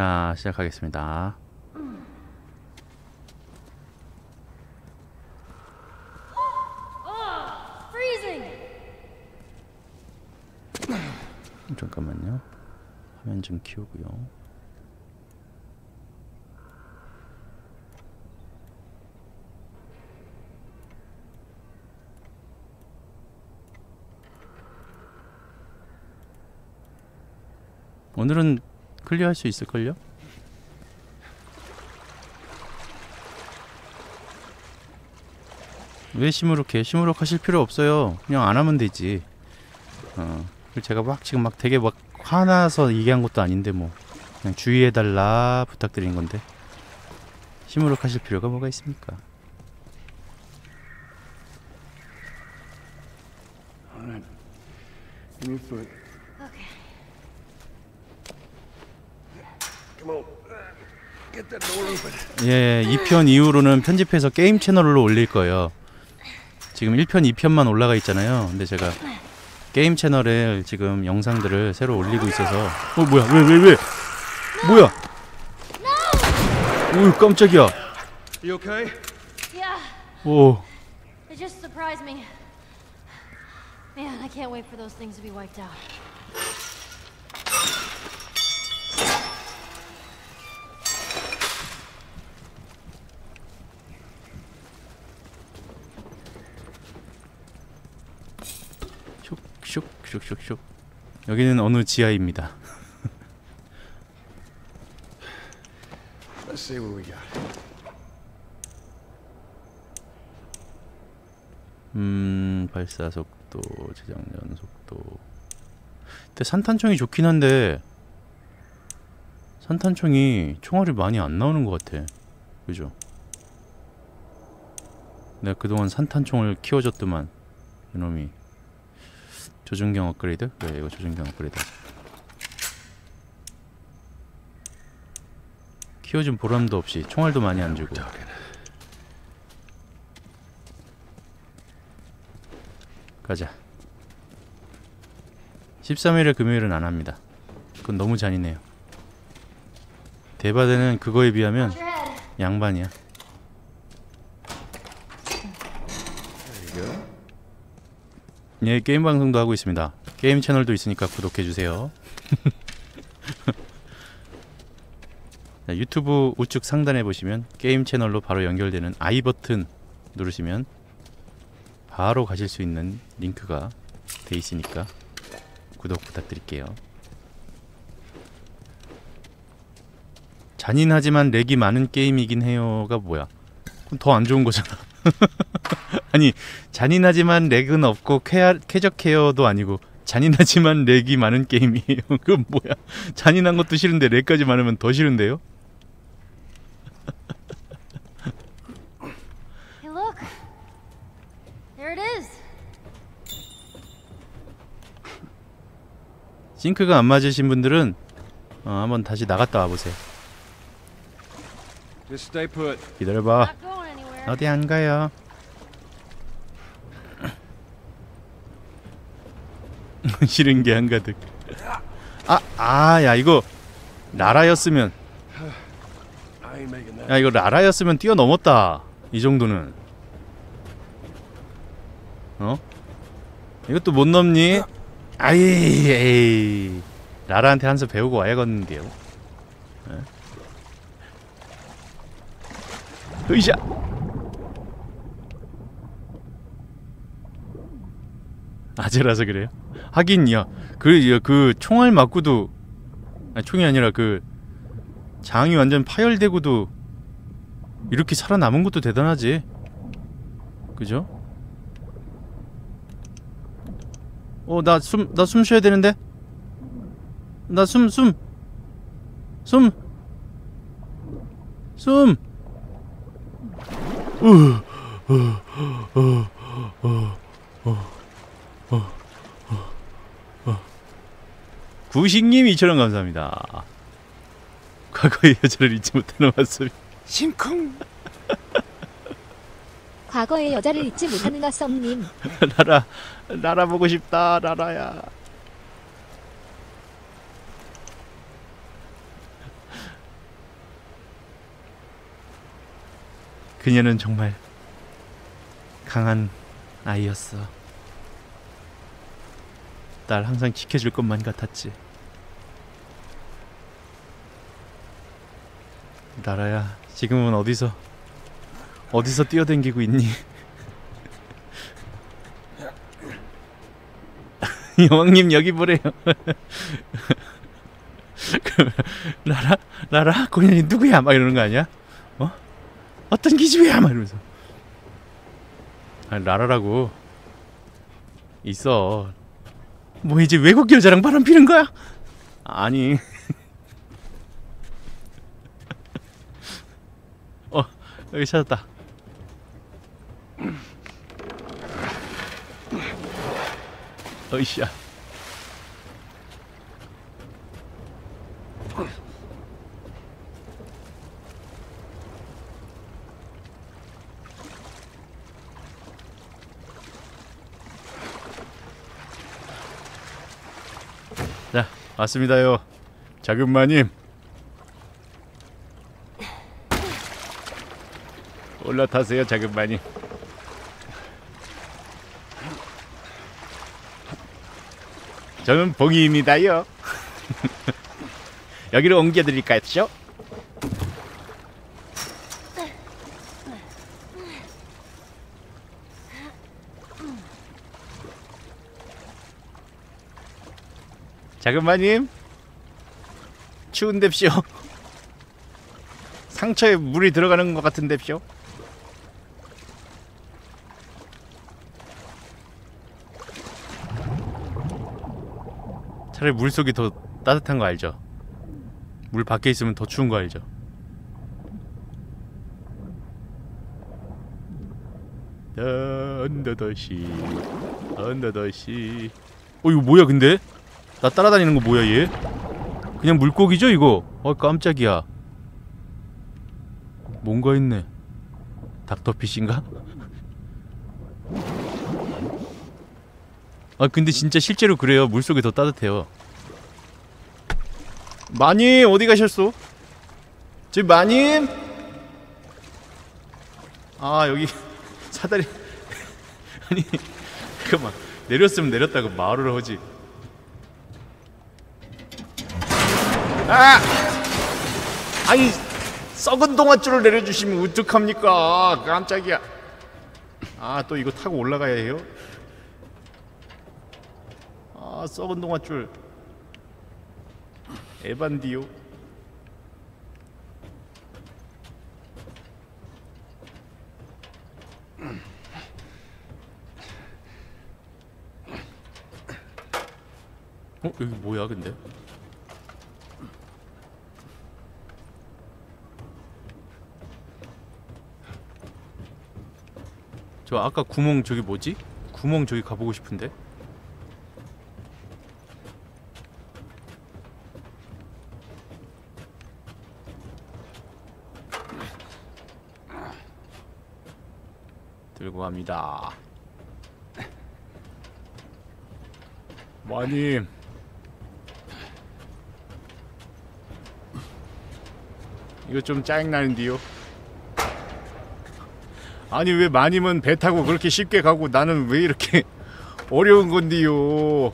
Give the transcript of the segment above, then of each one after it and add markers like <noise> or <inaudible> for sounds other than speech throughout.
자, 시작하겠습니다. <gasps> 잠깐만요. 화면 좀 키우고요. 오늘은 클리어할 수 있을걸요? 왜 시무룩해? 시무룩 하실 필요 없어요. 그냥 안 하면 되지. 어. 제가 막 지금 막 되게 막 화나서 얘기한 것도 아닌데 뭐 그냥 주의해달라 부탁드린 건데 시무룩 하실 필요가 뭐가 있습니까? Alright. Give me your foot. Okay. Come on. Get that door open. 예, 2편 이후로는 편집해서 게임 채널로 올릴 거예요. 지금 1편, 2편만 올라가 있잖아요. 근데 제가 게임 채널에 지금 영상들을 새로 올리고 있어서 어 뭐야 왜 왜 왜, 뭐야 오 깜짝이야 You okay? Yeah, 오 it just surprised me. Man, I can't wait for those things to be wiped out. 슉슉슉슉슉 여기는 어느 지하입니다. Let's see what we got. 음 발사 속도, 재장전 속도. 근데 산탄총이 좋긴 한데 산탄총이 총알이 많이 안 나오는 것 같아. 그죠? 내가 그동안 산탄총을 키워줬더만 이놈이 조준경 업그레이드? 그래 이거 조준경 업그레이드. 키워준 보람도 없이 총알도 많이 안 주고. 가자 13일에 금요일은 안 합니다 그건 너무 잔인해요 대바대는 그거에 비하면 your head. 양반이야 There you go. 예 게임 방송도 하고 있습니다 게임 채널도 있으니까 구독해주세요 <laughs> 자, 유튜브 우측 상단에 보시면 게임 채널로 바로 연결되는 I 버튼 누르시면 바로 가실 수 있는 링크가 돼 있으니까 구독 부탁드릴게요. 잔인하지만 렉이 많은 게임이긴 해요가 뭐야? 더 안 좋은 거잖아. <laughs> 아니 잔인하지만 렉은 없고 쾌하, 쾌적해요도 아니고 잔인하지만 렉이 많은 게임이에요. <laughs> 그건 뭐야? 잔인한 것도 싫은데 렉까지 많으면 더 싫은데요? Hey, look. There it is. 싱크가 안 맞으신 분들은 어, 한번 다시 나갔다 와보세요. Just stay put. 기다려봐. 어디 안 가요? <laughs> 싫은 게 한가득. 아, 아, 야 이거 라라였으면. 야 이거 라라였으면 뛰어넘었다. 이 정도는. 어? 이것도 못 넘니? 아이, 에이. 라라한테 한 수 배우고 와야겠는데요. 예? 으이샤. 아재라서 그래요? 하긴 야그 그 총알 맞고도 아니 총이 아니라 그 장이 완전 파열되고도 이렇게 살아남은 것도 대단하지. 그죠? 어 나 숨 나 숨 쉬어야 되는데. 나 숨 숨. 숨. 숨. 구식님 2천원 감사합니다. 과거의 여자를 잊지 못하는 왓썹이. 심쿵. <laughs> 과거의 여자를 잊지 못하는 왓썹님. 나라 나라 보고 싶다 나라야. 그녀는 정말 강한 아이였어. 날 항상 지켜줄 것만 같았지. 나라야, 지금은 어디서 어디서 뛰어댕기고 있니? <laughs> 여왕님 여기 보래요. <laughs> 그, 라라 라라 고현이 누구야? 막 이러는 거 아니야? 어? 어떤 기집애야? 막 이러면서. 아 라라라고 있어. 뭐 이제 외국 여자랑 바람 피는 거야? 아니. <laughs> 어 여기 찾았다. 어이씨야. 자, 왔습니다요. 자금마님. 올라타세요, 자금마님. 저는 봉이입니다요. <laughs> 여기로 옮겨드릴까요? 자금마님 추운데쇼 상처에 물이 들어가는 것 같은데쇼 차라리 물 속이 더 따뜻한 거 알죠? 물 밖에 있으면 더 추운 거 알죠? 언더더시 언더더시 어 이거 뭐야 근데? 나 따라다니는 거 뭐야 얘? 그냥 물고기죠 이거? 어 깜짝이야 뭔가 있네 닥터피쉬인가? 아 근데 진짜 실제로 그래요 물속이 더 따뜻해요 마님 어디 가셨어? 저기 마님? 아 여기 <laughs> 사다리 <laughs> 아니 그만 내렸으면 내렸다고 말을 하지 아! 아니 썩은 동아줄을 내려주시면 어떡합니까? 깜짝이야. 아 또 이거 타고 올라가야 해요? 아 썩은 동아줄. 에반디오. 어 여기 뭐야 근데 저 아까 구멍 저기 뭐지? 구멍 저기 가보고 싶은데? 들고 갑니다. 마님. 이거 좀 짜증나는데요 아니 왜 마님은 배 타고 그렇게 쉽게 가고 나는 왜 이렇게 <laughs> 어려운 건데요?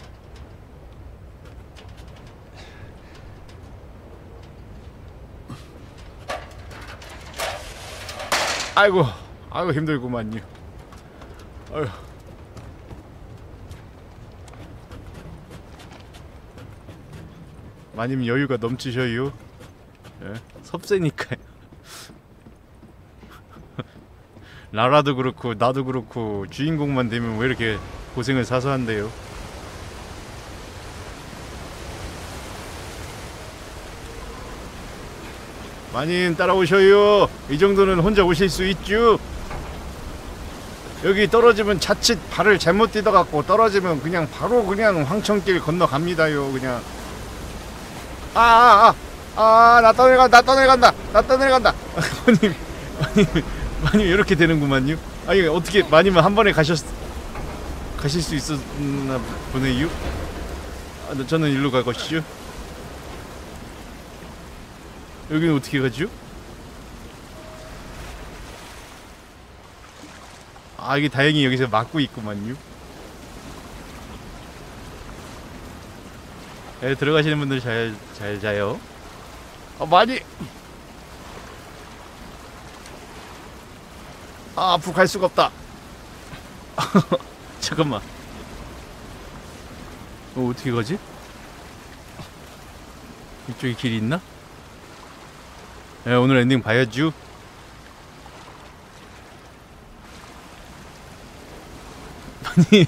아이고 아이고 힘들구만요. 아휴. 마님 여유가 넘치셔요? 예? 섭세니까요 라라도 그렇고 나도 그렇고 주인공만 되면 왜 이렇게 고생을 사서 한대요? 마님 따라오셔요. 이 정도는 혼자 오실 수 있죠? 여기 떨어지면 자칫 발을 잘못 뛰다 갖고 떨어지면 그냥 바로 그냥 황천길 건너갑니다요 그냥. 아아아 아나 떠내간다 나 떠내간다 나 떠내간다. 마님 마님 마님 이렇게 되는구만요 아니 어떻게 마님은 한 번에 가셨 가실 수 있었나 보네요 아, 저는 일로 갈 것이죠 여기는 어떻게 가죠? 아 이게 다행히 여기서 막고 있구만요. 네, 들어가시는 분들 잘 잘 자요. 아 많이 아 앞으로 갈 수가 없다. <laughs> 잠깐만. 어, 어떻게 가지? 이쪽에 길이 있나? 네, 오늘 엔딩 봐야죠. <laughs> 마님.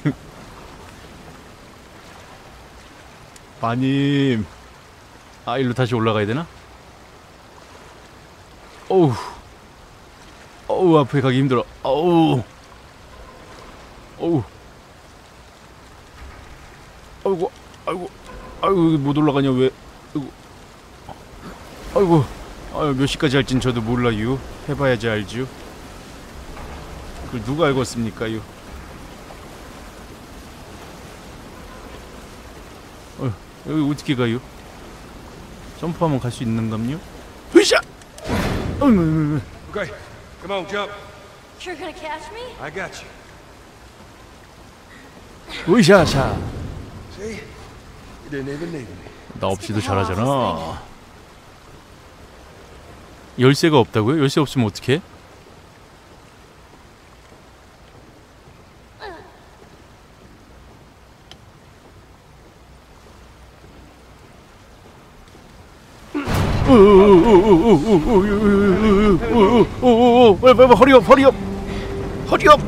마님. 아, 일로 다시 올라가야 되나? 어우. 어우, 앞에 가기 힘들어. 어우. 어우. 아이고, 아이고, 아이고, 못 올라가냐, 왜. 아이고. 아이고. 아유, 몇 시까지 할진 저도 몰라요. 해봐야지 알죠. 그걸 누가 알겠습니까요? 어, 여기 어떻게 가요? 점프하면 갈 수 있는감요? 으쌰! Okay, come on, jump. You're gonna catch me? I got you. 으쌰샤. See? You didn't even need me. 나 없이도 잘하잖아. 열쇠가 없다고요? 열쇠 없으면 어 떡해? 허리업 허리업 허리업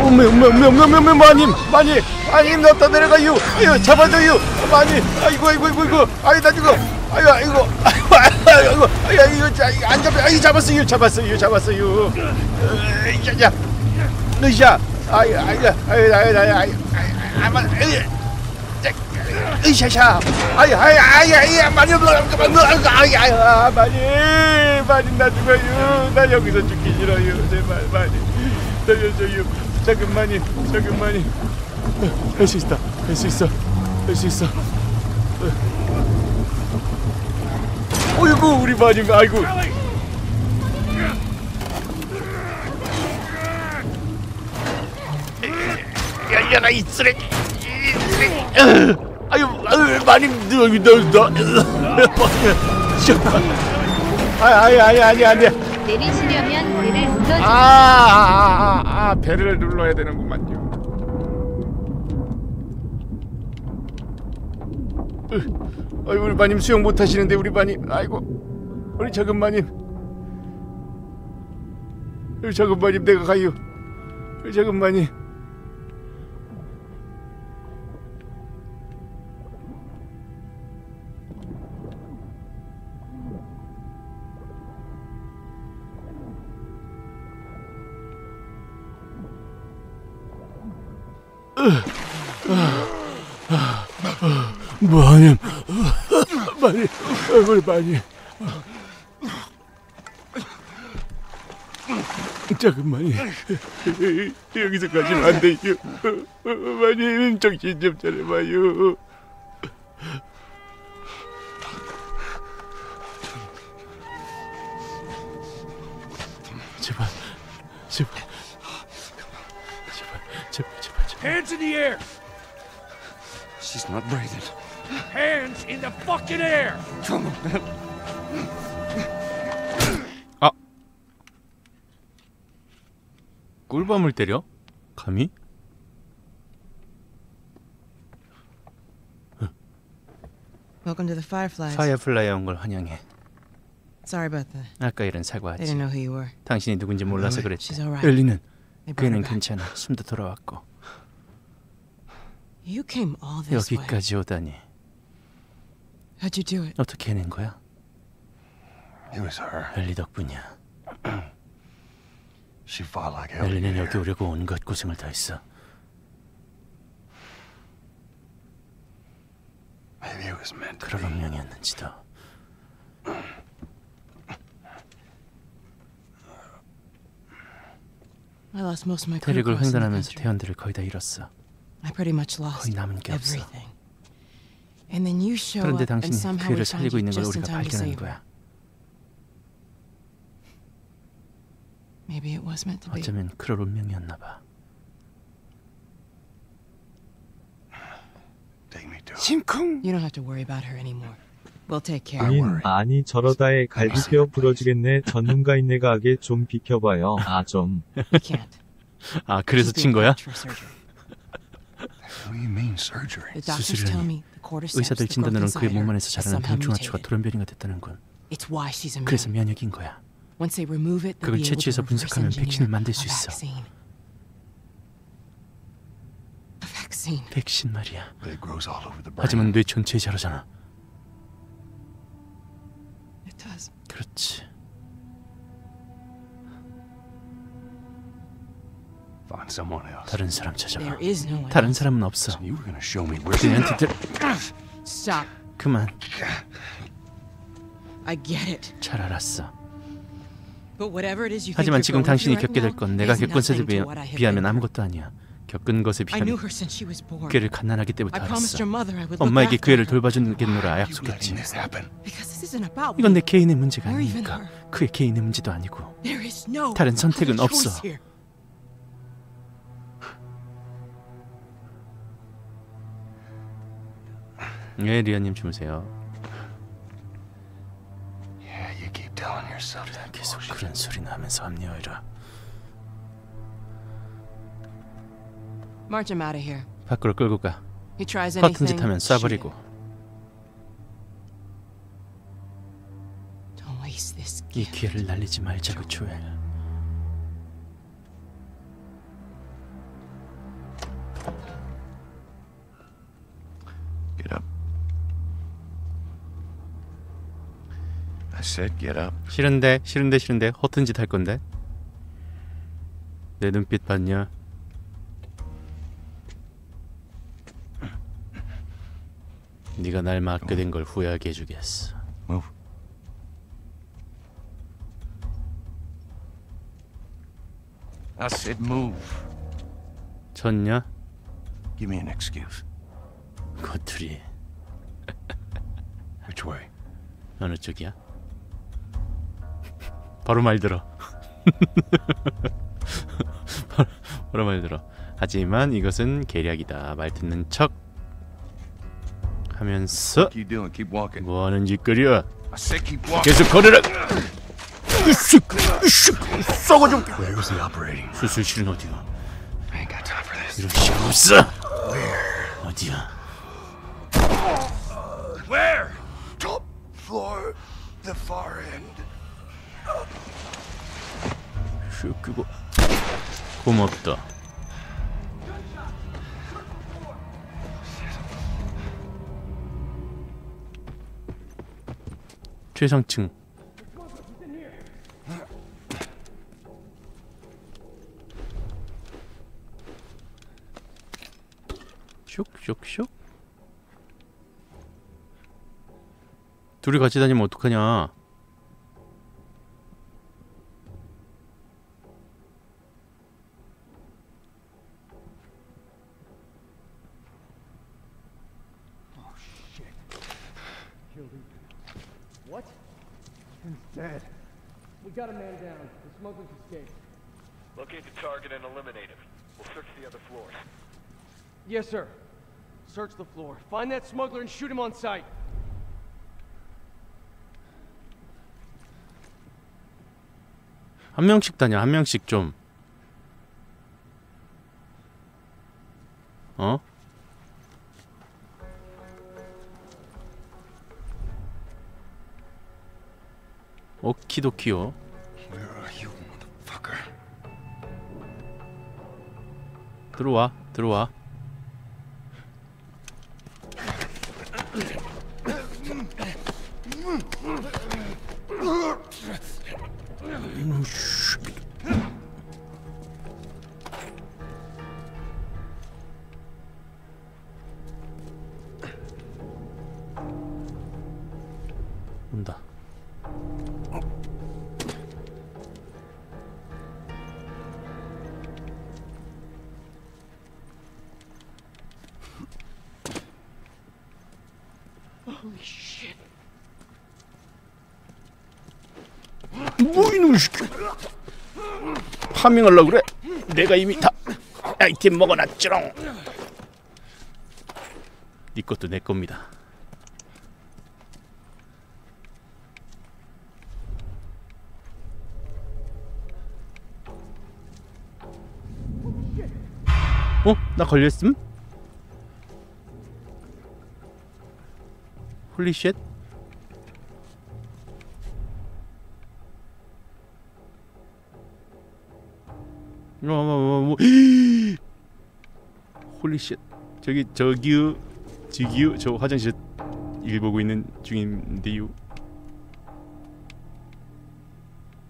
어메 어메 어메 어메 어메 마님 마님 마님 나다 내려가요 아유 잡아줘요 마님 아이고 아이고 아이고 아이고 아이 나 죽어 아이고 아이고 아이고 아이고 아이고 자, 이거 안 잡혀 아이 잡았어요 잡았어요 잡았어요 야야 으쌰 아이 아이 아이 아이 아이 아이 아이 아이 으쌰샤 아이 아이 아이 아이 많이 아이 아이 아 많이 많이 나 죽어요 나 여기서 죽기 싫어요 제발 많이 살려줘요 잠깐만요 잠깐만요 할수 있다 할 수 있어 할 수 있어 어이구 우리 마님 아이고 야야나 이 쓰레기 이 쓰레기 아유 아유 마님 너너너 아니 아니 아니 아니 내리시려면 배를 눌러주 아, 아, 아, 아, 배를 눌러야 되는구만요. 으, 어이, 우리 마님 수영 못 하시는데 우리 마님, 아이고, 우리 작은 마님, 우리 작은 마님 내가 가요. 우리 작은 마님. 마님, 마님, 우리 마님. 잠깐만요. 여기서 가시면 안 돼요. 마님, 정신 좀 차려봐요. 제발, 제발. Hands in the air! She's not breathing. Hands in the fucking air! Come on. 꿀밤을 때려? 감히? Welcome to the Fireflies. 파이어플라이 온걸 환영해. Sorry about that. 아까 일은 They didn't 사과하지. know who you were. 당신이 누군지 몰라서 그랬지. She's alright. 엘리는 back. 괜찮아. 숨도 돌아왔고 You came all this way. 여기까지 오다니 How'd you do it? 어떻게 해낸 거야? It was her. 엘리 덕분이야. She fought like hell. 엘리는 여기 오려고 온갖 고생을 다 했어. Maybe it was meant be. 운명이었는지도. I lost most of my crew 대륙을 횡단하면서. 대원들을 거의 다 잃었어. I pretty much lost everything. And then you show up and somehow we found you just in time to save her. Maybe it was meant to be. 어쩌면 그럴 운명이었나 봐. 심쿵. You don't have to worry about her anymore. We'll take care. 아니, 아니 저러다에 갈비뼈 부러지겠네. 전문가 인내가 하게 좀 비켜봐요. 아 좀. 아 그래서 친 거야? Cordyceps, 의사들 진단으로는 그의 몸 her, 안에서 자라는 mutated. 돌연변이가 됐다는군. It's why she's immune. 그래서 면역인 거야. Once they remove it, they'll 그걸 be able to 채취해서 분석하면 백신을 만들 a 수 있어. vaccine. A vaccine. 백신 말이야. But it grows all over the brain. 하지만 뇌 전체에 자라잖아. It does. 그렇지. Find someone else. 다른 사람 찾아봐. There is no one. 다른. 사람은 없어. You were gonna show me where. 그애한테 들... Stop. 그만. I get it. 잘 알았어. But whatever it is you think 하지만 지금 당신이 겪게 될 건 내가 is 겪은 것에 비하, 비하면. 아무것도 아니야. 겪은 것에 비하면 her since she was born. 그를 갓난아기 때부터 I promised 알았어. your mother I would look 엄마에게 그 애를 her. 돌봐주겠노라 약속했지. letting this happen? Because this isn't about 이건 내 me. 개인의 문제가 아니니까. her. 그의 개인의 문제도 아니고. There is no 다른 선택은 없어. 예, 리아님 주무세요. 계속. 그런 소리나 하면서 합리화해라. March him out of here. 밖으로 끌고 가. He tries. 짓 하면 쏴버리고. him. Don't waste this 이. 기회를 날리지 말자고 조엘. I said get up. 싫은데 싫은데 싫은데 허튼 짓 할 건데. 내 눈빛 봤냐? 네가 날 맡게 된 걸 후회하게 해주겠어. Move. I said move. 졌냐? Give me an excuse. 거투리 Which way? 어느 쪽이야? 바로 말 들어. 바로, 바로 말 들어. 하지만 이것은 계략이다. 말 듣는 척 하면서 Keep doing. Keep walking. 뭐 하는 짓거리야? 계속 걸으라. 으쓱, 으쓱, 썩어좀. Where's the operating? 수술실은 어디야? 이럴 시간 없어. 어디야? Where? Top floor, the far end. 슉 끄고. 고맙다. 최상층. 슉슉슉 둘이 같이 다니면 어떡하냐 What? He's dead. We got a man down. The smugglers escaped. Locate the target and eliminate him. We'll search the other floors. Yes, sir. Search the floor. Find that smuggler and shoot him on sight. 한 명씩 다녀 한 명씩 좀 어? 오키도키요 Where are you, motherfucker? 들어와 들어와 뭐 이놈 새끼 파밍하려고 그래 내가 이미 다 아이템 먹어놨지롱 네 것도 내 겁니다. 어? 나 걸렸음? 홀리쉣? 어, 뭐, 뭐, 뭐. <gasps> 홀리쉣 저기 저기요 저기요 저 화장실 일 보고 있는 중인데요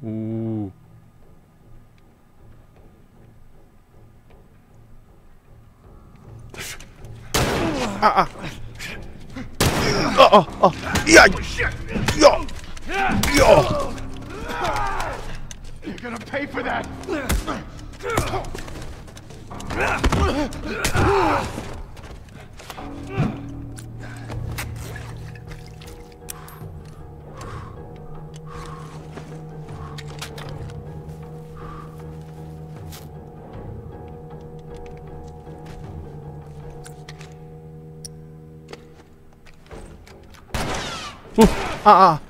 오 아아 <laughs> 아아 야! 야! 야! You're gonna pay for that! 오! 아, 아. 아!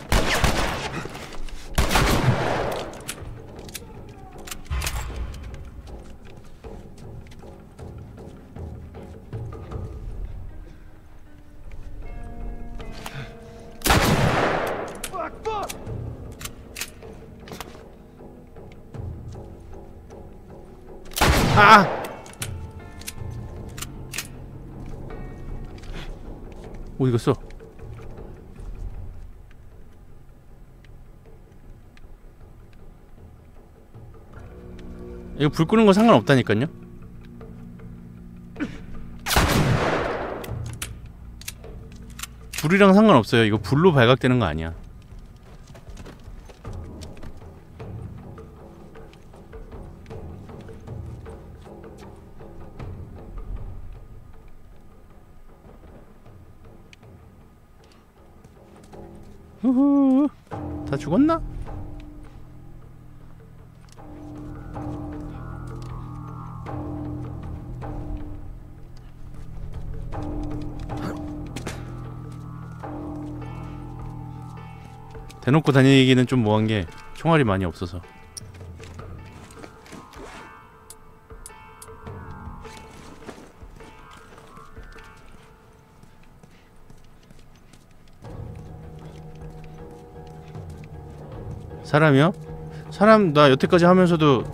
어디 갔어? 이거 불 끄는 거 상관없다니까요? 불이랑 상관없어요. 이거 불로 발각되는 거 아니야. 죽었나? 대놓고 다니기는 좀 뭐한 게 총알이 많이 없어서 사람이요? 사람 나 여태까지 하면서도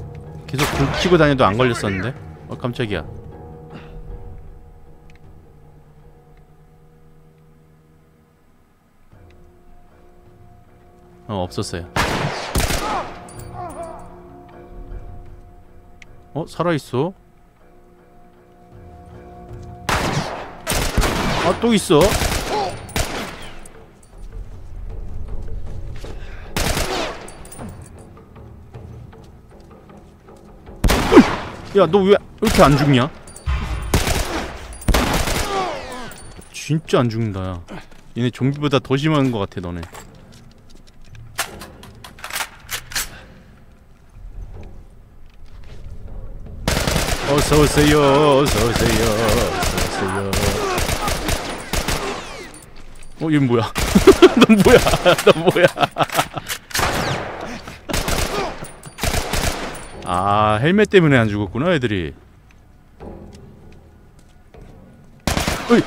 계속 불 켜고 다녀도 안 걸렸었는데? 어 깜짝이야. 어 없었어요. 어 살아있어? 아 또 있어 야 너 왜 이렇게 안 죽냐 진짜 안 죽는다 야 얘네 좀비보다 더 심한 것 같아 너네 어서 오세요. 어서 오세요. 어서 오세요. 어, 얘 뭐야? <laughs> 넌 뭐야? <laughs> 넌 뭐야? 아, 헬멧 때문에 안 죽었구나, 애들이. 어이.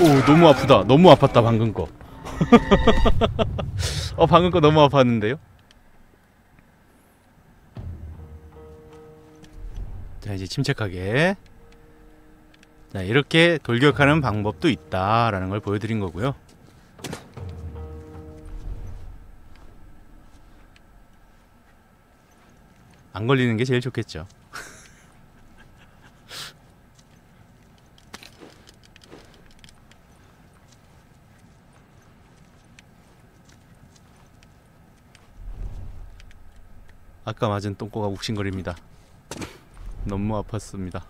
오, 너무 아프다. 너무 아팠다, 방금 거. <laughs> 어 방금 거 너무 아팠는데요? 자 이제 침착하게 자 이렇게 돌격하는 방법도 있다라는 걸 보여드린 거고요 안 걸리는 게 제일 좋겠죠 <laughs> 아까 맞은 똥꼬가 욱신거립니다. 너무 아팠습니다.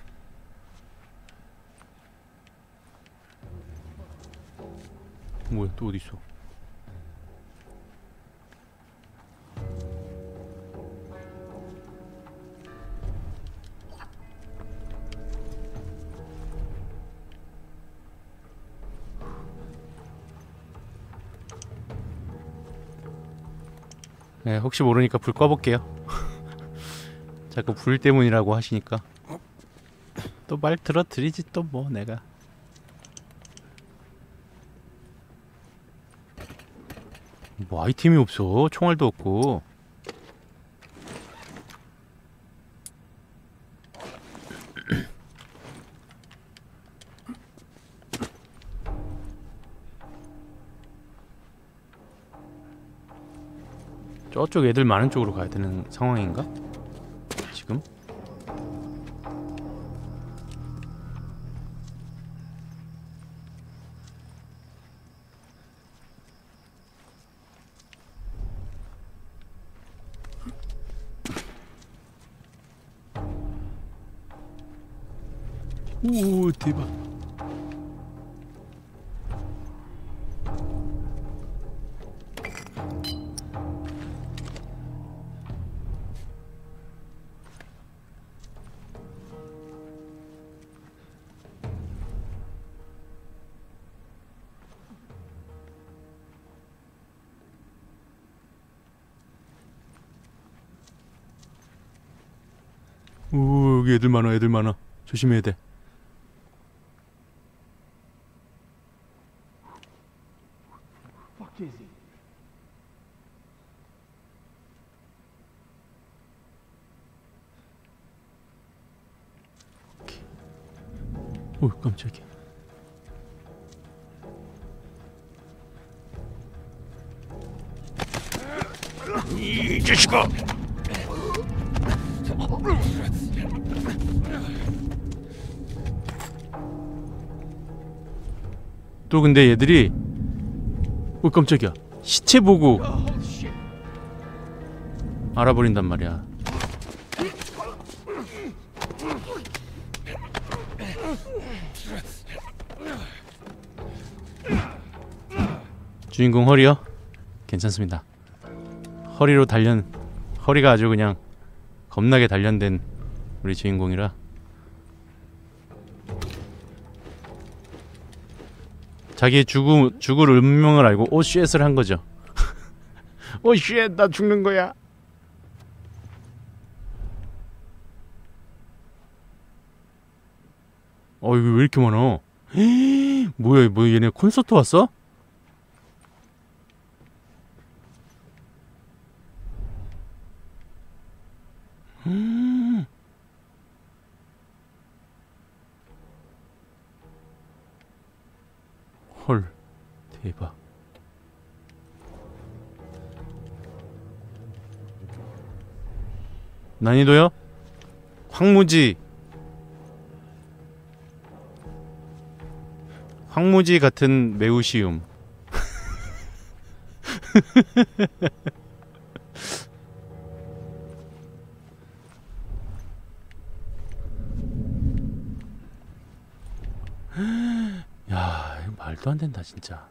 뭐야 또 어디 있어? 네, 혹시 모르니까 불 꺼볼게요. <laughs> 자꾸 불 때문이라고 하시니까 또 말 들어드리지 또 뭐 내가. 뭐 아이템이 없어. 총알도 없고. 저쪽 애들 많은 쪽으로 가야 되는 상황인가? 지금? 오 대박 애들 많아 애들 많아. 조심해야 돼? 오 깜짝이야 또 근데 얘들이 오 깜짝이야. 시체 보고 알아버린단 말이야. 주인공 허리요? 괜찮습니다. 허리로 단련 허리가 아주 그냥 겁나게 단련된 우리 주인공이라 자기의 죽음, 죽을 운명을 알고 오쉣을 한 거죠. <laughs> 오쉣, 나 죽는 거야. 어, 이거 왜 이렇게 많아? <gasps> 뭐야, 뭐 얘네 콘서트 왔어? 헐 대박. 난이도요? 황무지. 황무지 같은 매우 쉬움 <laughs> 야 이거 말도 안 된다 진짜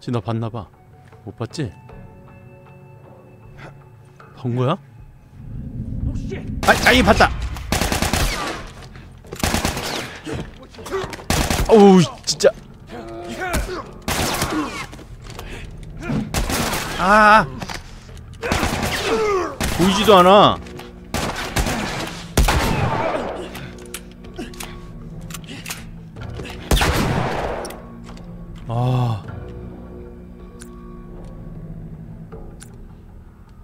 지금 나 봤나봐 못 봤지? 본 거야? 아, 아이 봤다 어우 진짜 아 보이지도 않아. 아.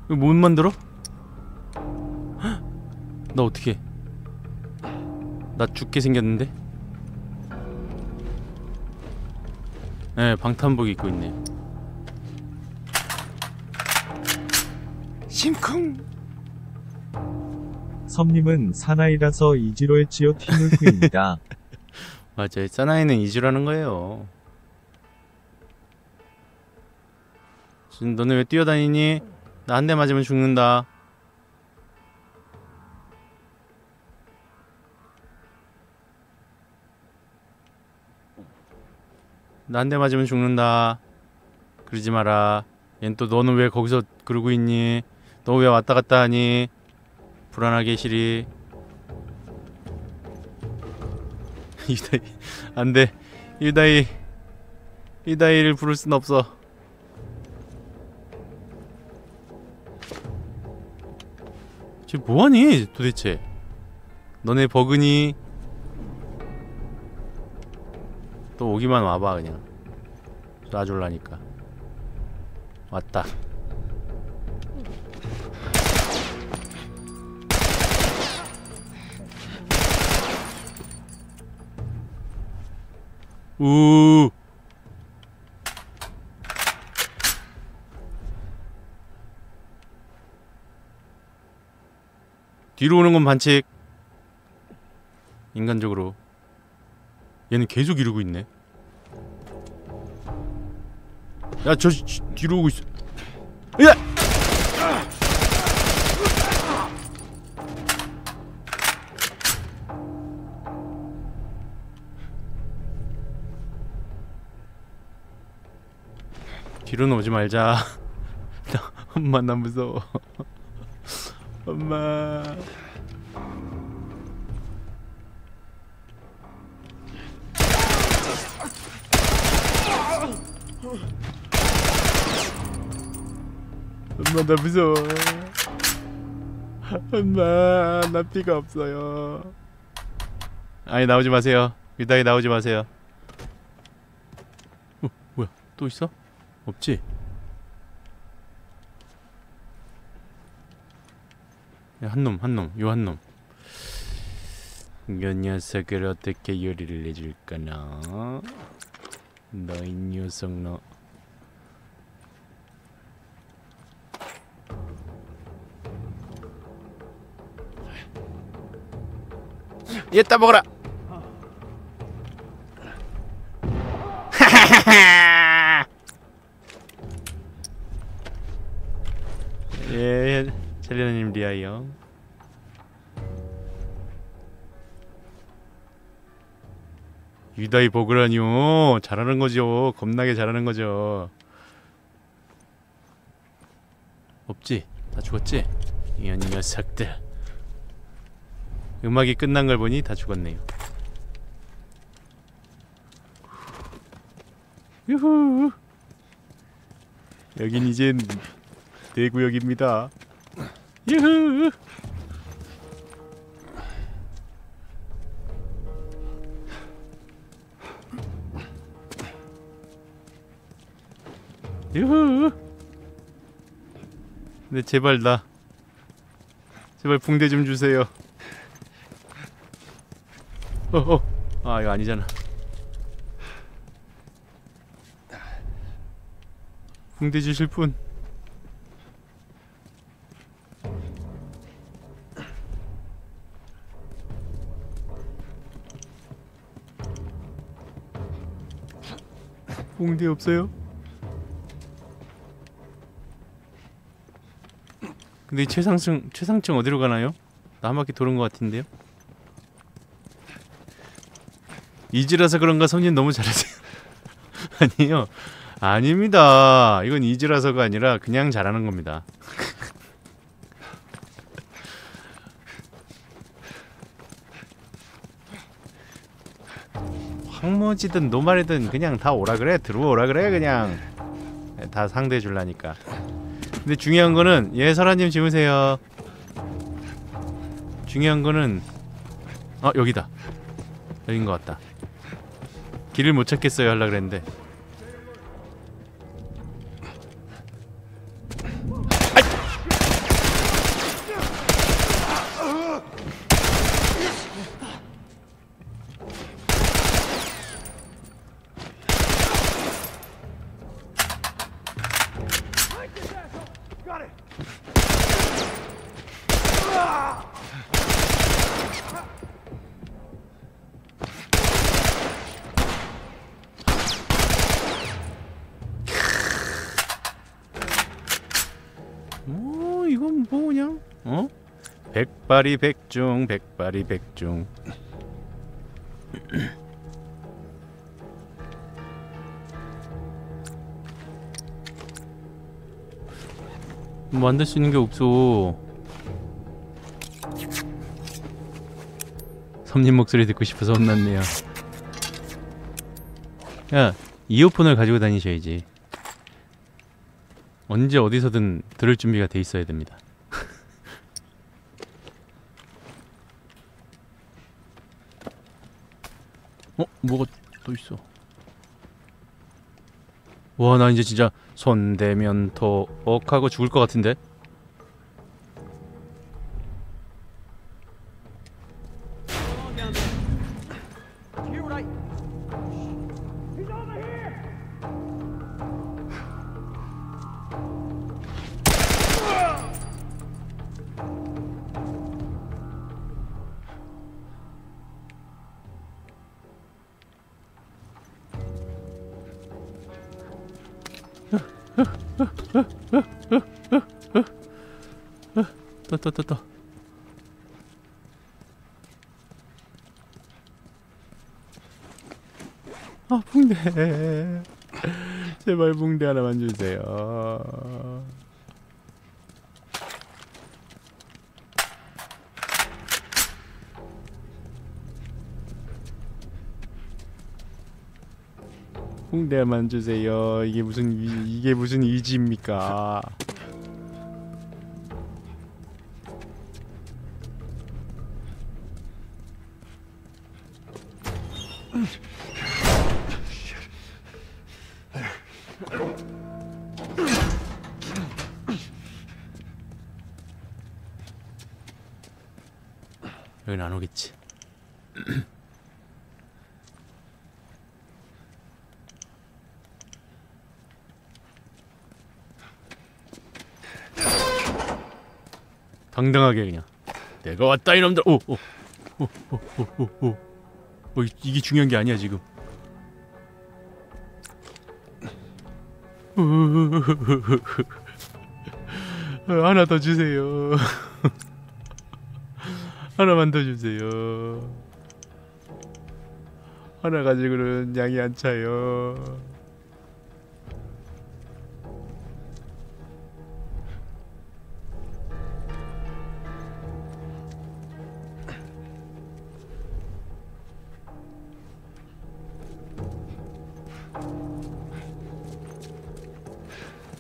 이거 못 만들어? 헉, 나 어떻게 나 죽게 생겼는데? 네 방탄복 입고 있네 심쿵 섬님은 사나이라서 이지로했지요 티물프입니다. <laughs> 맞아요 사나이는 이주라는 거예요 지금 너네 왜 뛰어다니니? 나 한 대 맞으면 죽는다 나 한 대 맞으면 죽는다 그러지 마라 얜 또 너는 왜 거기서 그러고 있니? 너 왜 왔다 갔다 하니? 불안하게 시리. 이다이 <laughs> 안돼. 이다이 이다이를 부를 순 없어. 지금 뭐하니 도대체? 너네 버그니? 또 오기만 와봐 그냥 쏴줄라니까 왔다 우. 뒤로 오는 건 반칙. 인간적으로. 얘는 계속 이러고 있네. 야 저 뒤로 오고 있어. 야! 뒤로는 오지 말자. <laughs> 나, 엄마 나 무서워. <laughs> 엄마. 엄마 나 무서워. 엄마 나 피가 없어요. 아니 나오지 마세요. 유다이 나오지 마세요. 어 뭐야? 또 있어? 없지? 한놈 한놈 요 한놈 이 녀석을 어떻게 요리를 해줄까나 너이 녀석 너 얘따 먹어라. 리아이요. 유다이 버그라니요. 잘하는 거죠. 겁나게 잘하는 거죠. 없지? 다 죽었지? 이 녀석들. 음악이 끝난 걸 보니 다 죽었네요. 유후. 여긴 이젠 내 구역입니다. 유후. 유후. 근데 제발 나 제발 붕대 좀 주세요. 어어 아 이거 아니잖아 붕대 주실 분 붕대 없어요? 근데 이 최상층 최상층 어디로 가나요? 나 한 바퀴 도는 것 같은데요? 이지라서 그런가 손님 너무 잘하세요. <laughs> 아니요. 아닙니다. 이건 이지라서가 아니라 그냥 잘하는 겁니다. <laughs> 황무지든 노말이든 그냥 다 오라 그래? 들어오라 그래? 그냥. 다 상대해 줄라니까. 근데 중요한 거는 예 설아님 주무세요. 중요한 거는 어 여기다. 여긴 것 같다. 길을 못 찾겠어요 하려 그랬는데 Got it. 뭐 이건 뭐 그냥 어? 백발이 백중 백발이 백중. 만들 수 있는 게 없어. 섬님 목소리 듣고 싶어서 혼났네요. 야 이어폰을 가지고 다니셔야지. 언제 어디서든 들을 준비가 돼 있어야 됩니다 어? 뭐가 또 있어 와 나 이제 진짜 손 대면 더 억하고 죽을 것 같은데 또또 또또 아 붕대. <laughs> 제발 붕대 하나만 주세요. 붕대만 주세요. 이게 무슨 이, 이게 무슨 의지입니까 당당하게 그냥 내가 왔다 이놈들. 오, 오, 오, 오, 오, 오, 오. 어, 이- 이게 중요한 게 아니야 지금. 어, <laughs> 하나 더 주세요. <laughs> 하나만 더 주세요. 하나 가지고는 양이 안 차요.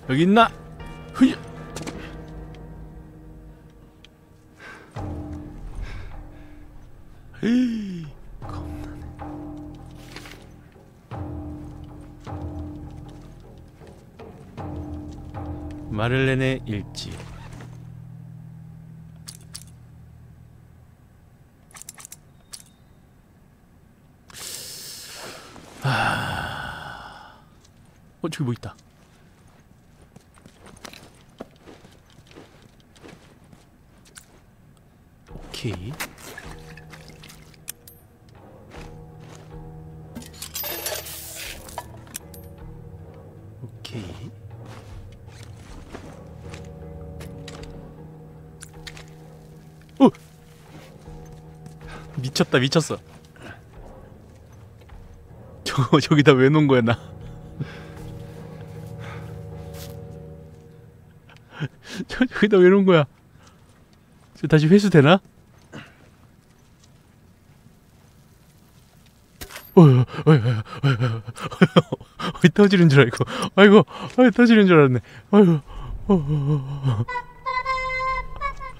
여기 있나? 흐이. 헤이, 겁나네. 마를렌의 일지. 하... 어 저기 뭐 있다. 오케이. 오케이. 어! 미쳤다 미쳤어. 저거 저기다 왜 놓은 거야 나? <laughs> 저 저기다 왜 놓은 거야? 저 다시 회수 되나? 어휴, 어휴, 어휴, 어휴, 어휴, 터지는 줄 알고, 아이고, 아이 터지는 줄 알았네. 아이고.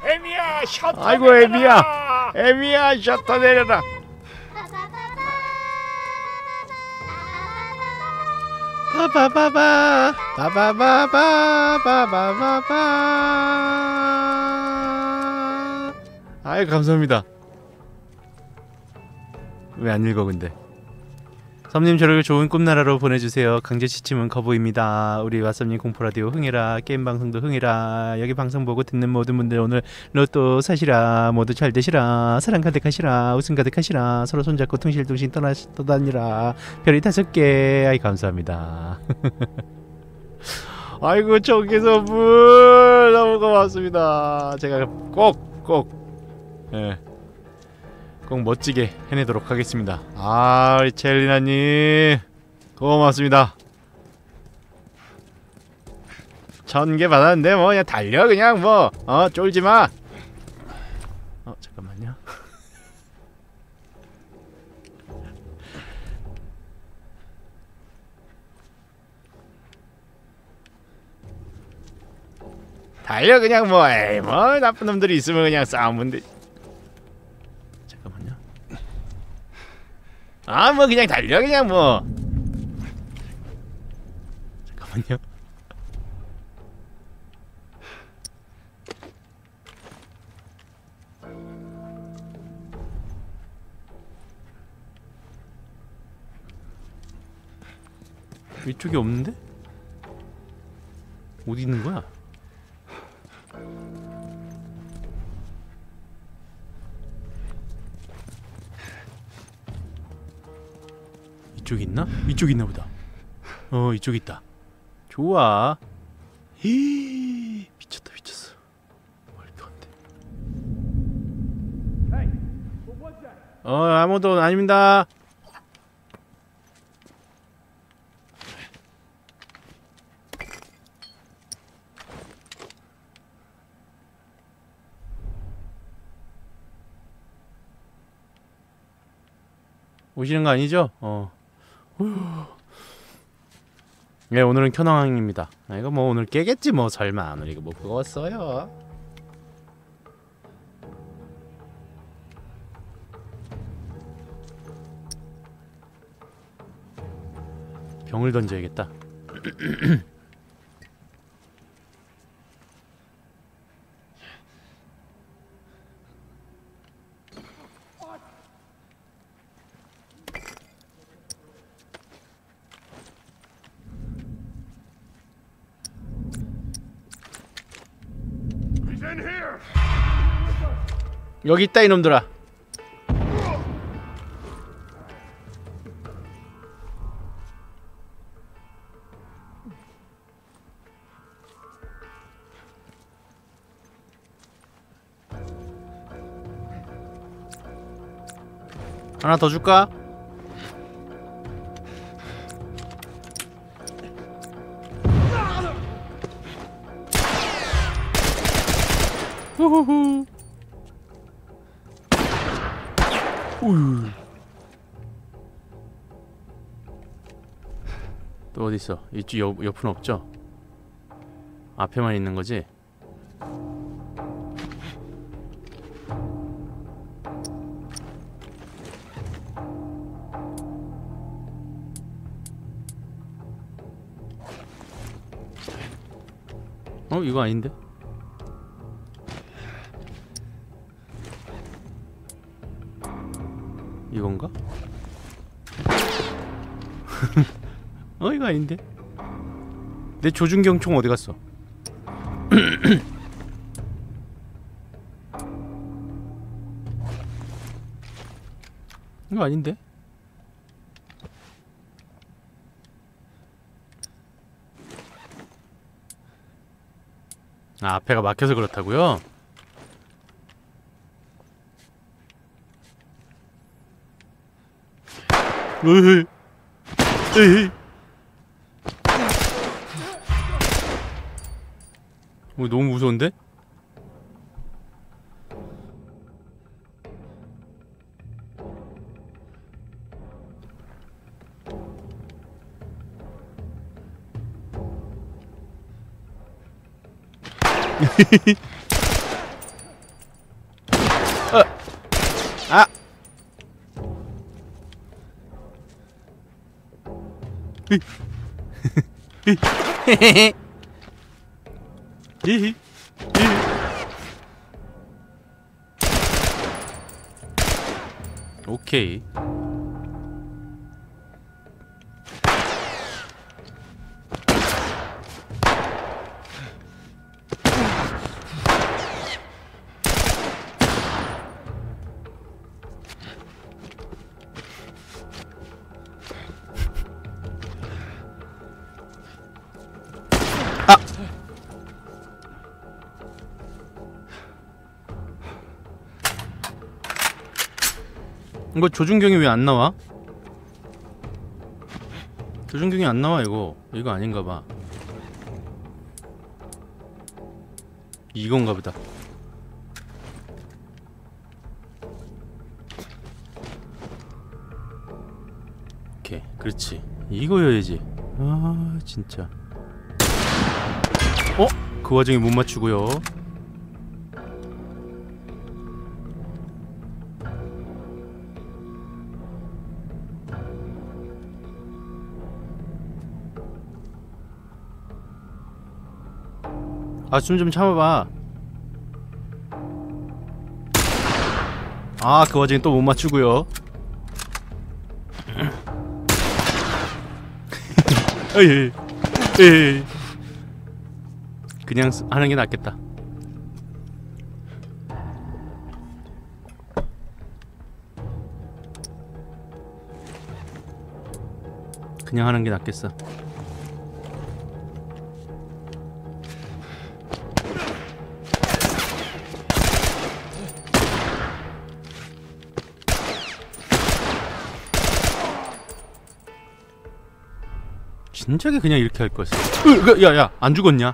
에미야, 셔터 아이고 에미야, 에미야 셔터 내려라. 바바바바, 바바바바, 바바바바. 아이 감사합니다. 왜 안 읽어 근데? 섭님 저를 좋은 꿈나라로 보내주세요. 강제 시침은 거부입니다. 우리 왓섭님 공포라디오 흥해라. 게임 방송도 흥해라. 여기 방송 보고 듣는 모든 분들 오늘 로또 사시라. 모두 잘 되시라. 사랑 가득하시라. 웃음 가득하시라. 서로 손잡고 둥실둥실 떠나, 떠다니라. 별이 다섯 개. 아이 감사합니다. <laughs> 아이고 저기서 물 너무 고맙습니다. 제가 꼭 꼭 예. 꼭 멋지게 해내도록 하겠습니다. 아, 우리 첼리나님 고맙습니다. 천 개 받았는데 뭐 그냥 달려 그냥 뭐어 쫄지 마. 어 잠깐만요. <laughs> 달려 그냥 뭐 에이 뭐 나쁜 놈들이 있으면 그냥 싸우면 돼. 잠깐만요. 아 뭐 그냥 달려 그냥 뭐. 잠깐만요. 위쪽이 없는데? 어디 있는 거야? 이쪽 있나? 이쪽 있나 보다. 어, 이쪽 있다. 좋아. 히 미쳤다, 미쳤어. 말도 안 돼. 어, 아무도 아닙니다. 오시는 거 아니죠? 어. 휴. 네, 오늘은 켜낭입니다. 아, 이거 뭐 오늘 깨겠지 뭐 설마 오늘 이거 뭐 그거 써요. 병을 던져야겠다. <clears throat> 여기 있다 이놈들아. 하나 더 줄까? 있어? 이쪽 옆 옆은 없죠? 앞에만 있는 거지? 어 이거 아닌데? 이건가? 아닌데? 내 조준경 총 어디 갔어? <clears throat> 이거 아닌데? 아 앞에가 막혀서 그렇다고요? 으이 으이 어, 너무 무서운데? 어. <laughs> 아. 히히. <laughs> 오케이. 이거 조준경이 왜 안 나와? 조준경이 안 나와 이거 이거 아닌가 봐 이건가 보다. 오케이, 그렇지. 이거여야지. 아, 진짜. 어? 그 와중에 못 맞추고요. 숨 좀 참아봐. 아, 그 와중에 또 못 맞추고요. <laughs> 에이, 에이. 그냥 쓰- 하는 게 낫겠다. 그냥 하는 게 낫겠어. 진작에 그냥 이렇게 할 거였어. 으, 야야 안 죽었냐?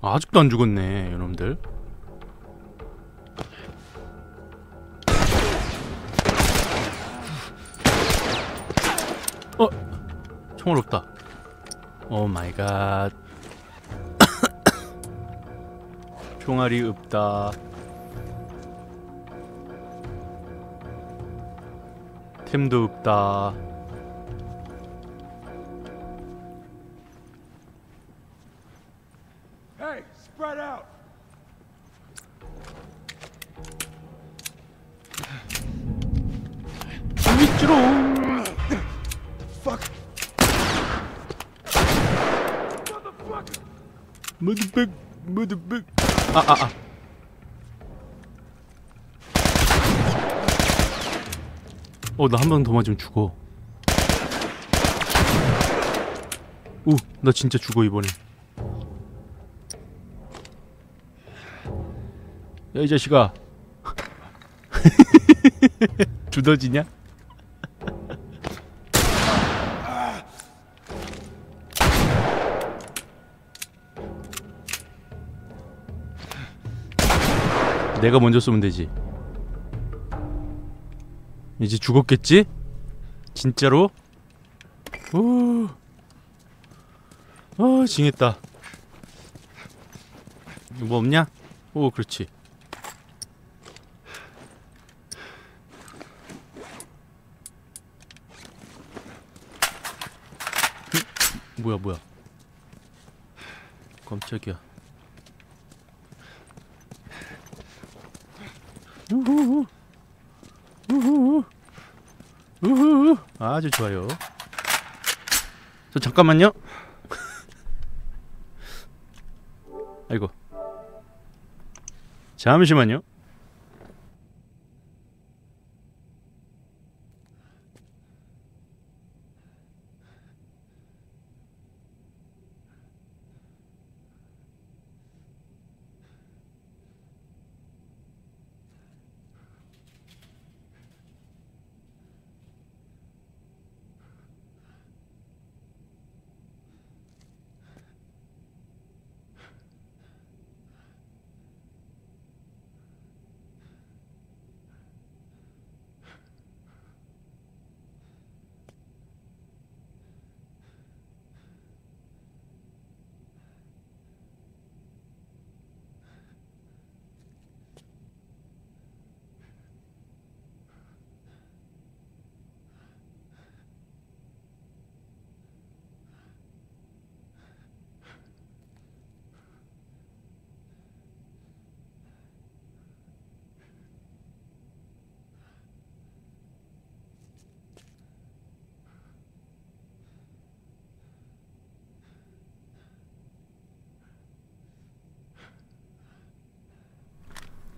아직도 안 죽었네 여러분들. 어 총알 없다. Oh my god. <coughs> 총알이 없다. 템도 없다. Hey, spread out. 위치로. Fuck. 머드백 머드백. 아아 아. 어 나한번더 맞으면 죽어. 오, 나 진짜 죽어 이번에. 야 이 자식아. <laughs> 두더지냐? 내가 먼저 쏘면 되지. 이제 죽었겠지? 진짜로? 오, 아, 징했다. 뭐 없냐? 오, 그렇지. 음, 뭐야, 뭐야? 깜짝이야. 우후후. 아주 좋아요. 저 잠깐만요. <laughs> 아이고. 잠시만요.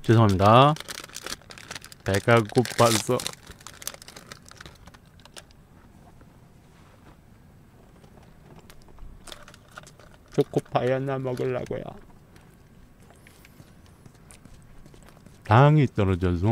죄송합니다. 배가 고파서. 초코파이 하나 먹으려고요. 당이 떨어져서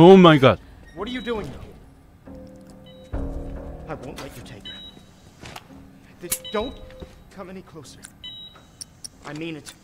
Oh my god. What are you doing here? I won't let you take her. Don't come any closer. I mean it.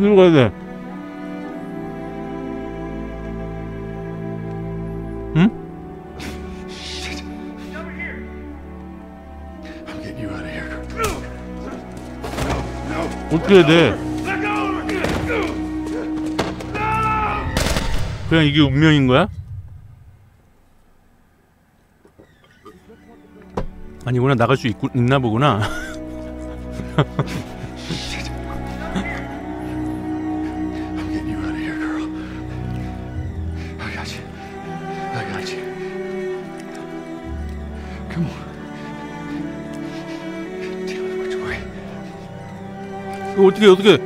어디로 가야 돼? Girl. 어떻게 해야 돼? 그냥 이게 운명인 거야? 아니구나 나갈 수 있, 있나 보구나. <laughs> 이거 어떻게 해, 어떻게?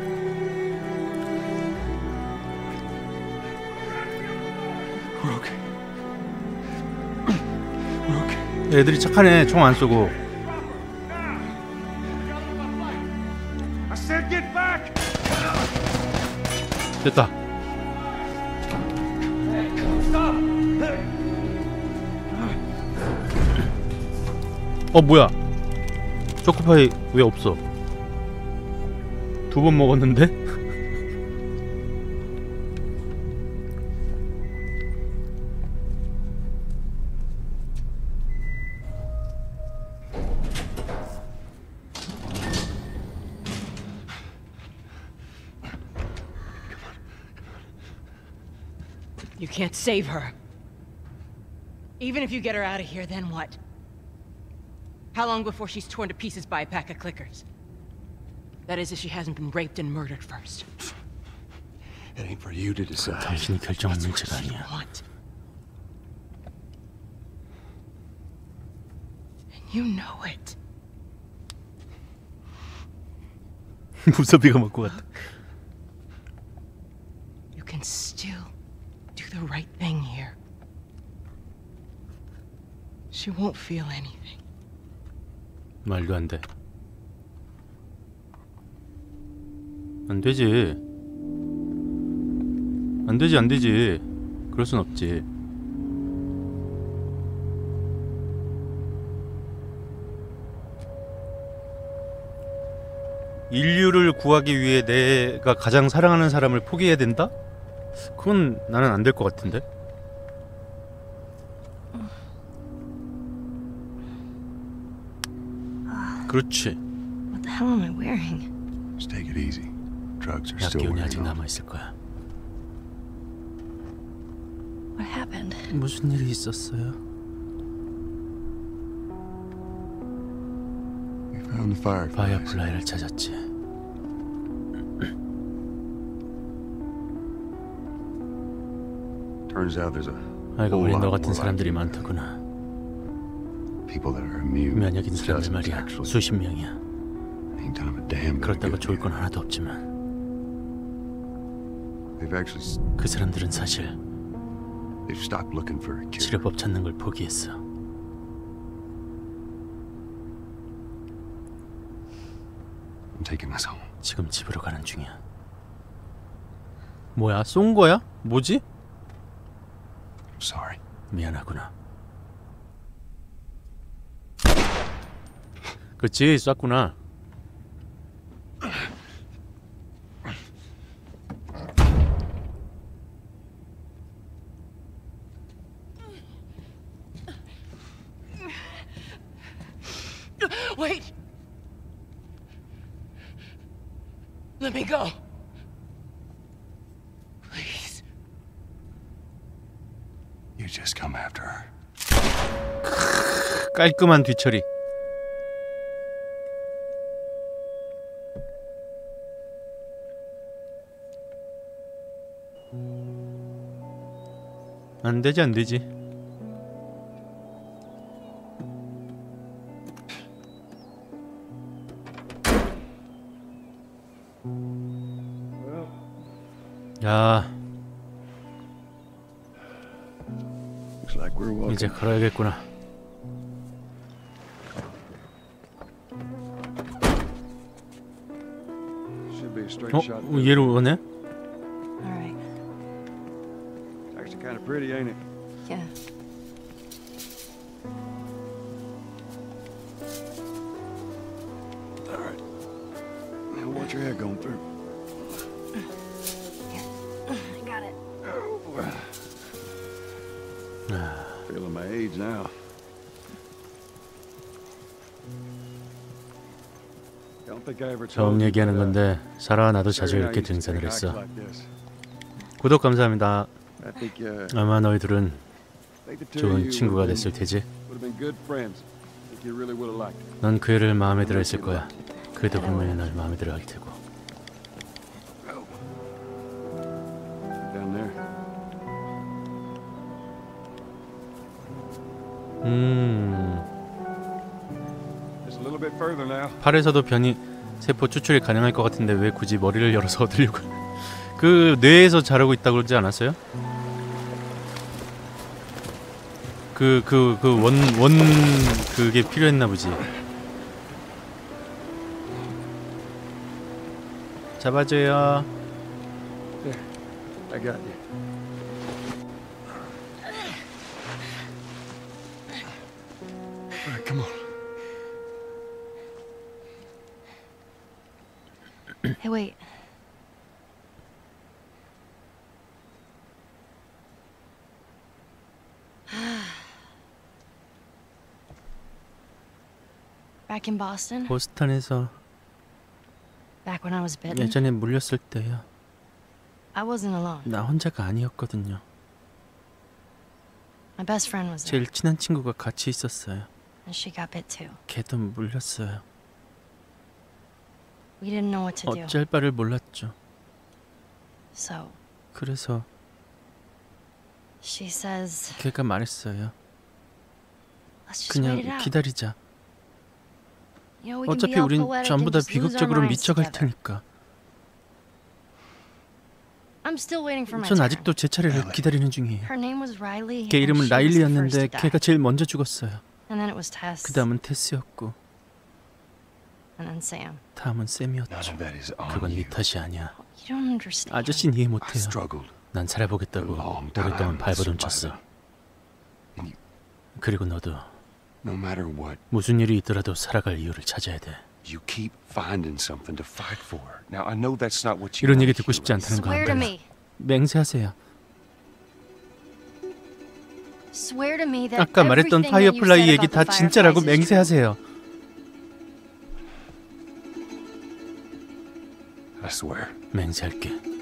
We're okay. 애들이 착하네 총 안 쏘고. 됐다. 어 뭐야? 초코파이 왜 없어? 두 번 먹었는데? You can't save her. Even if you get her out of here, then what? How long before she's torn to pieces by a pack of clickers? That is, if she hasn't been raped and murdered first. It ain't for you to decide. 당신이 결정할 문제가 You 아니야. want. And you know it. 무섭이가 먹고 갔다. You can still do the right thing here. She won't feel anything. 말도 안 돼. 안 되지. 안 되지, 안 되지. 그럴 순 없지. 인류를 구하기 위해 내가 가장 사랑하는 사람을 포기해야 된다? 그건 나는 안 될 것 같은데. 그렇지. What the hell am I wearing? Just take it easy. Drugs are 약 still 기운이 wearing 아직. 남아 있을 거야. What happened? 무슨 일이 있었어요? We found the fireflies. 파이어플라이를 찾았지. Turns out there's a 알고 보니 너 같은 사람들이. 많더구나. People that are immune. 면역 인 사람들 Dozens, 말이야. 수십 명이야. 그렇다고 좋을. 건 하나도 없지만 그 사람들은 사실 they've stopped looking for a cure. 치료법 찾는 걸 포기했어. 지금 집으로 가는 중이야. 뭐야? 쏜 거야? 뭐지? I'm sorry. 미안하구나. 그렇지 쐈구나. 깔끔한 뒤처리. 안되지 안되지. 야. 이제 걸어야겠구나. Oh, straight shot. Oh, you're o ne? Alright. It's actually kind of pretty, ain't it? Yeah. Alright. Now watch your head going through. 처음 얘기하는 uh, 건데 사라와 나도 자주 이렇게 등산을 했어. 구독 감사합니다. Uh, 아마 너희들은 좋은 친구가 됐을 테지. 넌 그 애를 마음에 들어 했을 거야. 그래도 분명히 널 마음에 들어. Down there. 음. 팔에서도 변이 세포 추출이 가능할 것 같은데 왜 굳이 머리를 열어서 <laughs> 얻으려고? 그 뇌에서 자라고 있다고 그러지 않았어요? 그 그 그 원 원 그 게 필요했나 보지. 잡아줘요. Back in Boston, 보스턴에서 back when I was bitten, 예전에 물렸을 때요. I wasn't alone. 나 혼자가 아니었거든요. My best friend was there, 제일 친한 친구가 같이 있었어요. and she got bit too. 걔도 물렸어요. We didn't know what to do, 어쩔 바를 몰랐죠. so 그래서 she says, 걔가 말했어요. "Let's just wait it 그냥. 기다리자. You know, we can be 어차피 우린 전부 다 비극적으로 미쳐갈 together." 테니까. I'm still waiting for my 전 turn. 아직도 제 차례를 기다리는 중이에요. Her name was Riley. 걔 and 이름은 she was the first 라일리였는데. 걔가 제일 먼저 죽었어요. And then it was Tess. 그 다음은 테스였고 And then Sam. 다음은 None 쌤이었죠. of that is on 그건 you. 네 탓이 아니야. You don't understand. 아저씨는 이해 I 못해요. struggled. 난 살아보겠다고 long time 오랫동안 발버둥 surviving. 쳤어. And you, 그리고 너도 no matter what, 무슨 일이 있더라도 살아갈 이유를 찾아야 돼. you keep finding something to fight for. Now I know that's not what you 이런 얘기 to 듣고 싶지 않다는 거 Swear to 안 me. 맹세하세요. Swear to me that 아까 말했던 everything that you 파이어플라이 얘기 다 진짜라고 Fireflies is true. 맹세하세요. I swear. 맹세할게.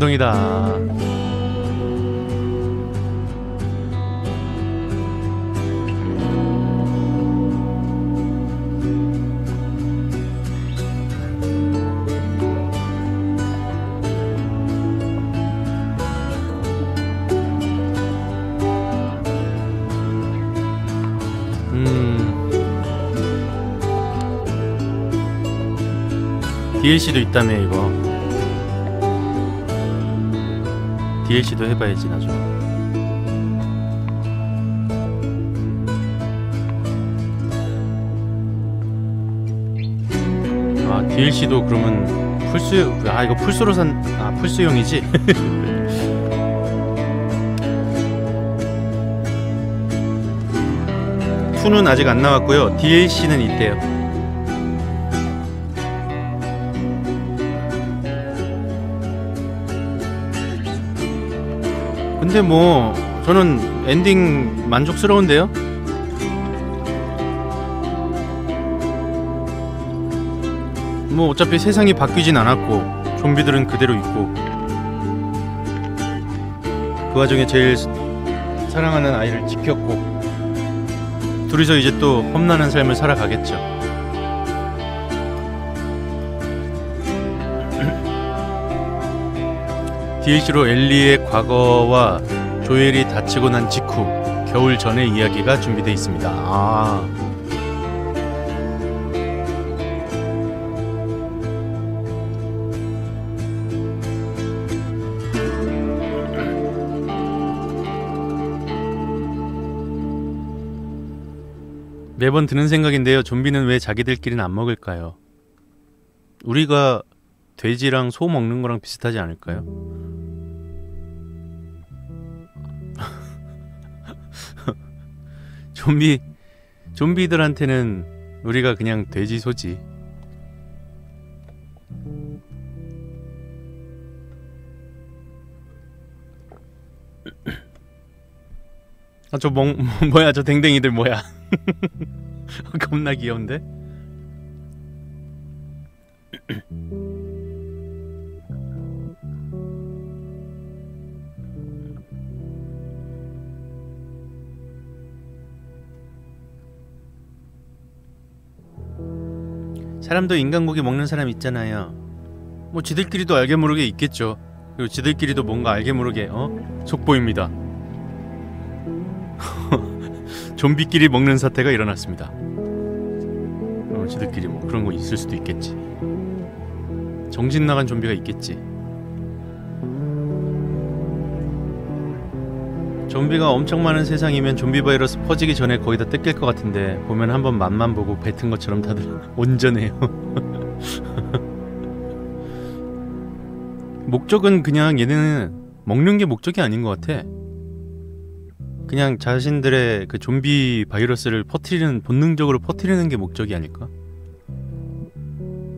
감동이다. 음. DLC도 있다며 이거. DLC도 해봐야지 나중에. 아 DLC도 그러면 풀수 아 이거 풀수로 산아 풀수용이지. <laughs> 투는 아직 안 나왔고요. DLC는 있대요. 근데 뭐 저는 엔딩 만족스러운데요? 뭐 어차피 세상이 바뀌진 않았고 좀비들은 그대로 있고 그 와중에 제일 사랑하는 아이를 지켰고 둘이서 이제 또 험난한 삶을 살아가겠죠. DLC로 엘리의 과거와 조엘이 다치고 난 직후 겨울 전의 이야기가 준비되어 있습니다. 아. 매번 드는 생각인데요. 좀비는 왜 자기들끼리는 안 먹을까요? 우리가 돼지랑 소 먹는 거랑 비슷하지 않을까요? 좀비 좀비들한테는 우리가 그냥 돼지 소지. 아 저 멍 뭐야 저 댕댕이들 뭐야? <laughs> 겁나 귀여운데? 사람도 인간고기 먹는 사람 있잖아요. 뭐 지들끼리도 알게 모르게 있겠죠. 그리고 지들끼리도 뭔가 알게 모르게 어 속보입니다. <laughs> 좀비끼리 먹는 사태가 일어났습니다. 어, 지들끼리 뭐 그런 거 있을 수도 있겠지. 정신 나간 좀비가 있겠지. 좀비가 엄청 많은 세상이면 좀비 바이러스 퍼지기 전에 거의 다 뜯길 것 같은데 보면 한번 맛만 보고 뱉은 것처럼 다들 <laughs> 온전해요. <laughs> 목적은 그냥 얘네는 먹는 게 목적이 아닌 것 같아. 그냥 자신들의 그 좀비 바이러스를 퍼뜨리는 본능적으로 퍼뜨리는 게 목적이 아닐까?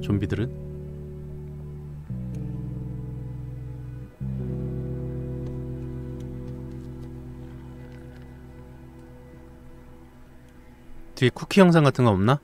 좀비들은 뒤에 쿠키 영상 같은 거 없나?